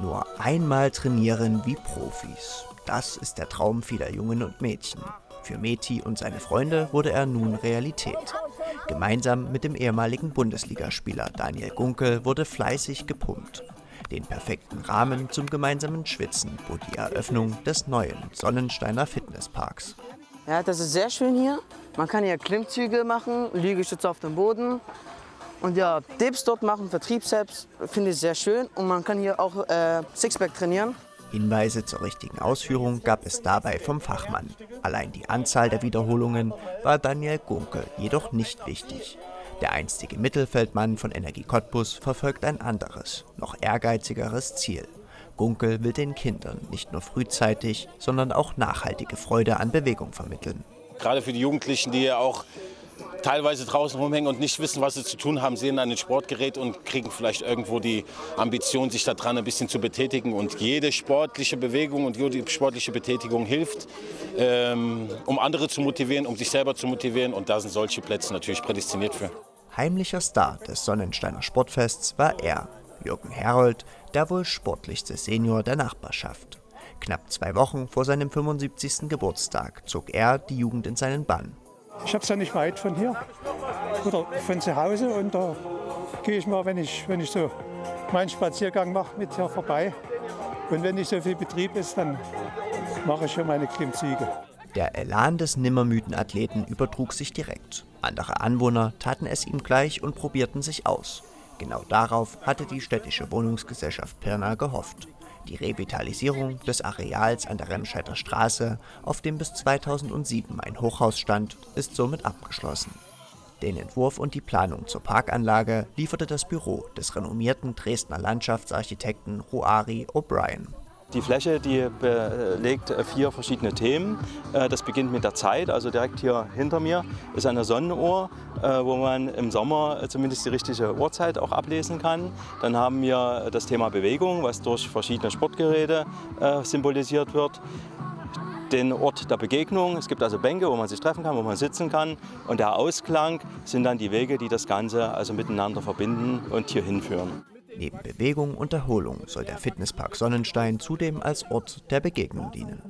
Nur einmal trainieren wie Profis. Das ist der Traum vieler Jungen und Mädchen. Für Meti und seine Freunde wurde er nun Realität. Gemeinsam mit dem ehemaligen Bundesligaspieler Daniel Gunkel wurde fleißig gepumpt. Den perfekten Rahmen zum gemeinsamen Schwitzen bot die Eröffnung des neuen Sonnensteiner Fitnessparks. Ja, das ist sehr schön hier. Man kann hier Klimmzüge machen, Liegestütze auf dem Boden. Und ja, Dips dort machen, Vertriebsapps, finde ich sehr schön. Und man kann hier auch äh, Sixpack trainieren. Hinweise zur richtigen Ausführung gab es dabei vom Fachmann. Allein die Anzahl der Wiederholungen war Daniel Gunkel jedoch nicht wichtig. Der einstige Mittelfeldmann von Energie Cottbus verfolgt ein anderes, noch ehrgeizigeres Ziel. Gunkel will den Kindern nicht nur frühzeitig, sondern auch nachhaltige Freude an Bewegung vermitteln. Gerade für die Jugendlichen, die ja auch teilweise draußen rumhängen und nicht wissen, was sie zu tun haben, sehen ein Sportgerät und kriegen vielleicht irgendwo die Ambition, sich daran ein bisschen zu betätigen. Und jede sportliche Bewegung und jede sportliche Betätigung hilft, ähm, um andere zu motivieren, um sich selber zu motivieren. Und da sind solche Plätze natürlich prädestiniert für. Heimlicher Star des Sonnensteiner Sportfests war er, Jürgen Herold, der wohl sportlichste Senior der Nachbarschaft. Knapp zwei Wochen vor seinem 75. Geburtstag zog er die Jugend in seinen Bann. Ich habe es ja nicht weit von hier oder von zu Hause und da gehe ich mal, wenn ich, wenn ich so meinen Spaziergang mache, mit hier vorbei. Und wenn nicht so viel Betrieb ist, dann mache ich hier meine Klimmzüge. Der Elan des nimmermüden Athleten übertrug sich direkt. Andere Anwohner taten es ihm gleich und probierten sich aus. Genau darauf hatte die städtische Wohnungsgesellschaft Pirna gehofft. Die Revitalisierung des Areals an der Remscheider Straße, auf dem bis 2007 ein Hochhaus stand, ist somit abgeschlossen. Den Entwurf und die Planung zur Parkanlage lieferte das Büro des renommierten Dresdner Landschaftsarchitekten Roari O'Brien. Die Fläche, die belegt vier verschiedene Themen. Äh, das beginnt mit der Zeit, also direkt hier hinter mir ist eine Sonnenuhr, äh, wo man im Sommer zumindest die richtige Uhrzeit auch ablesen kann. Dann haben wir das Thema Bewegung, was durch verschiedene Sportgeräte äh, symbolisiert wird den Ort der Begegnung. Es gibt also Bänke, wo man sich treffen kann, wo man sitzen kann. Und der Ausklang sind dann die Wege, die das Ganze also miteinander verbinden und hier hinführen. Neben Bewegung und Erholung soll der Fitnesspark Sonnenstein zudem als Ort der Begegnung dienen.